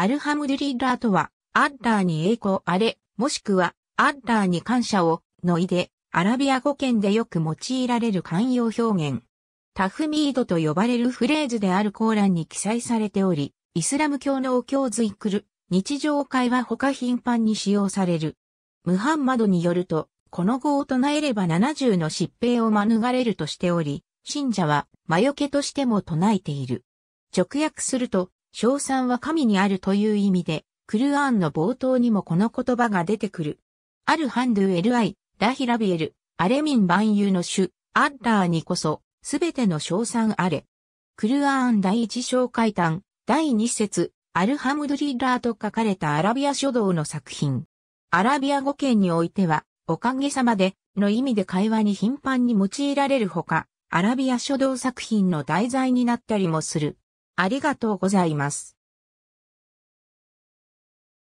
アルハムドゥリッラーとは、アッラーに栄光あれ、もしくは、アッラーに感謝を、の意で、アラビア語圏でよく用いられる慣用表現。タフミードと呼ばれるフレーズであるコーランに記載されており、イスラム教のお経ズイクル、日常会話他頻繁に使用される。ムハンマドによると、この語を唱えれば70の疾病を免れるとしており、信者は魔除けとしても唱えている。直訳すると、称賛は神にあるという意味で、クルアーンの冒頭にもこの言葉が出てくる。アルハンドゥエルアイ、ラヒラビエル、アレミン万有の主、アッラーにこそ、すべての称賛あれ。クルアーン第一章回単、第二節、アルハムドリッラーと書かれたアラビア書道の作品。アラビア語圏においては、おかげさまで、の意味で会話に頻繁に用いられるほか、アラビア書道作品の題材になったりもする。ありがとうございます。